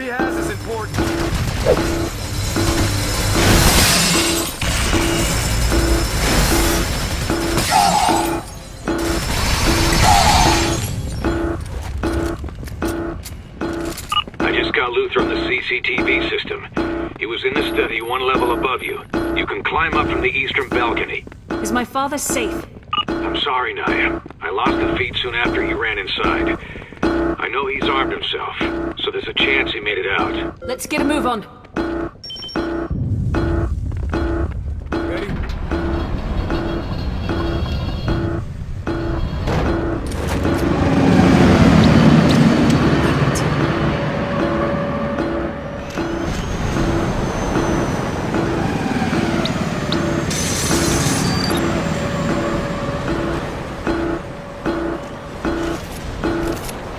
he has is important. I just got Luther on the CCTV system. He was in the study one level above you. You can climb up from the eastern balcony. Is my father safe? I'm sorry, Naya. I lost the feed soon after he ran inside. I know he's armed himself, so there's a chance he made it out. Let's get a move on. Ready?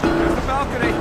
There's the balcony.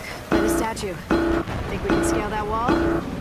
Look, by the statue. Think we can scale that wall?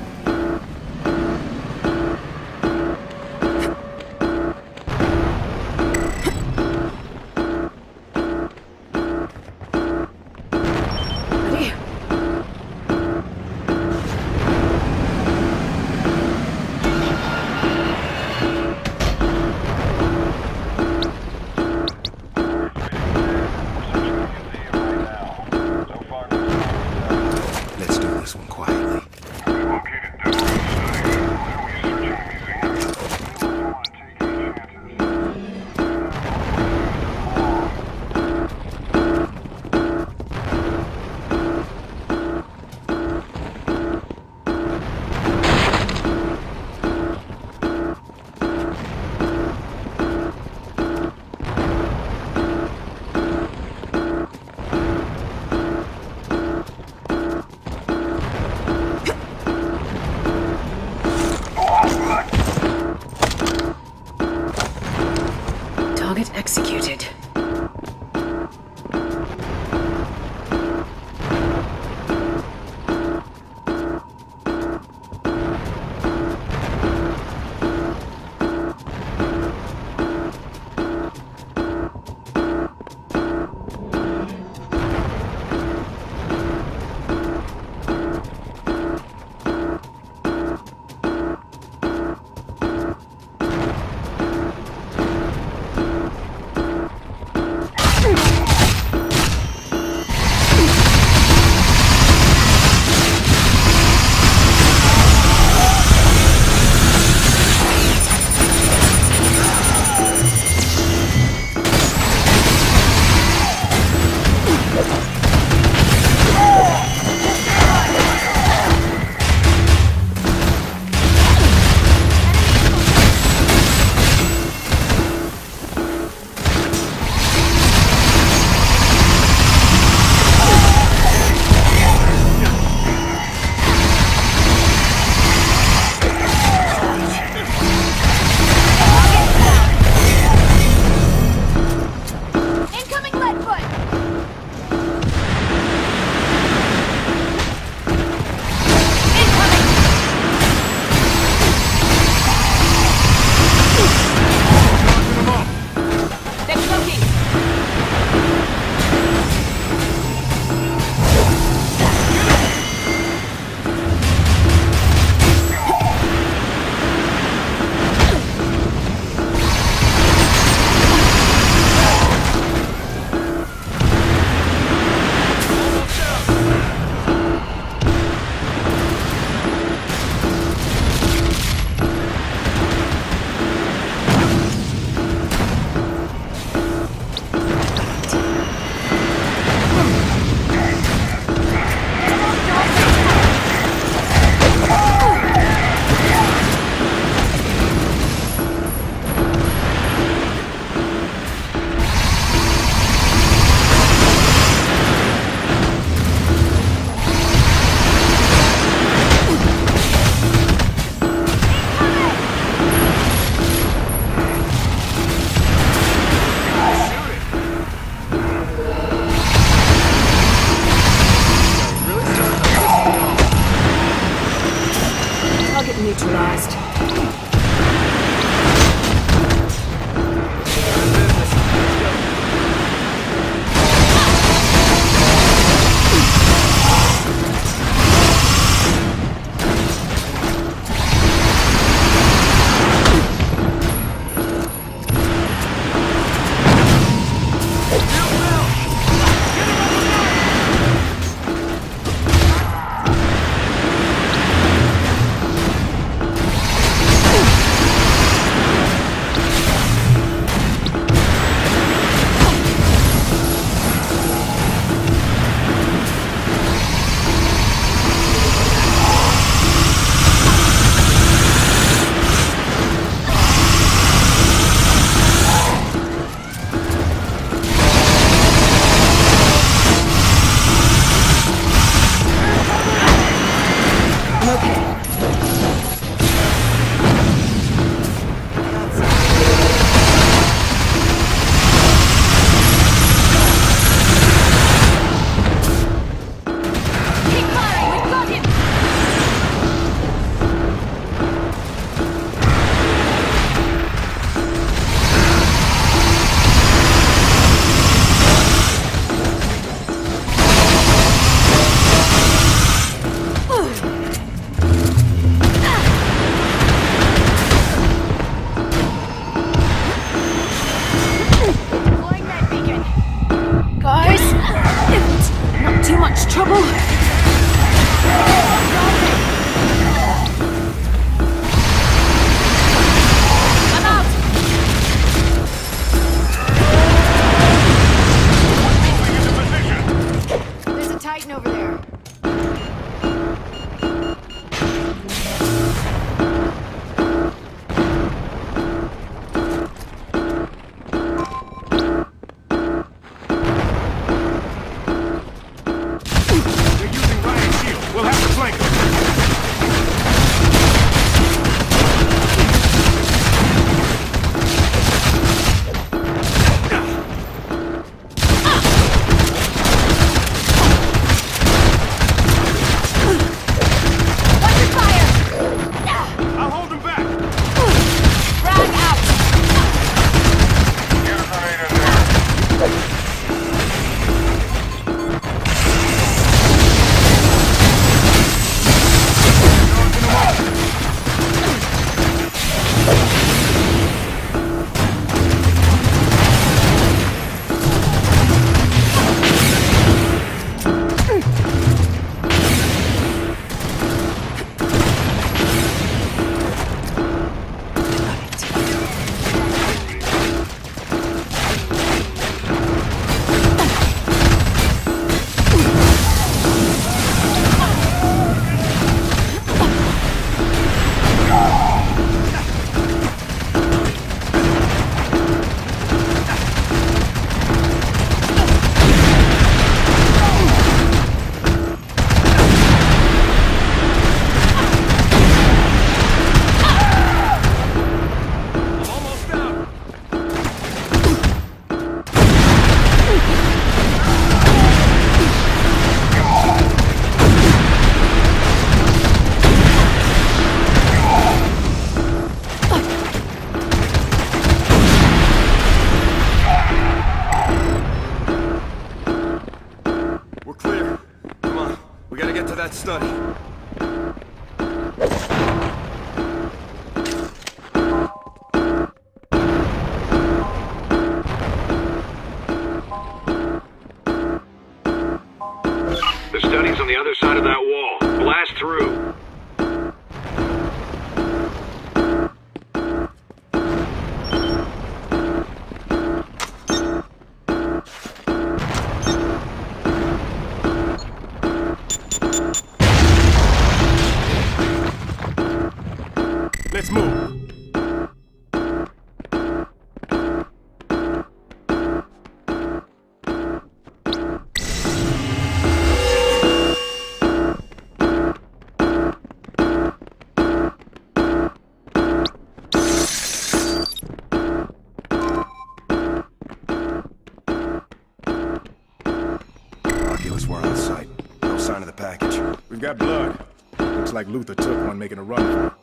Making a run for it.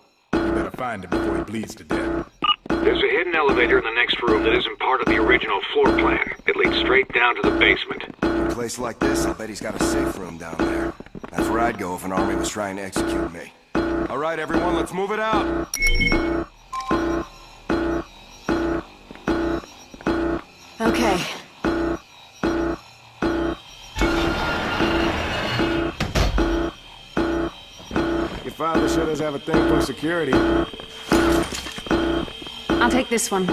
We better find him before he bleeds to death. There's a hidden elevator in the next room that isn't part of the original floor plan. It leads straight down to the basement. In a place like this, I'll bet he's got a safe room down there. That's where I'd go if an army was trying to execute me. All right, everyone, let's move it out. Okay. Father sure does have a thing for security. I'll take this one.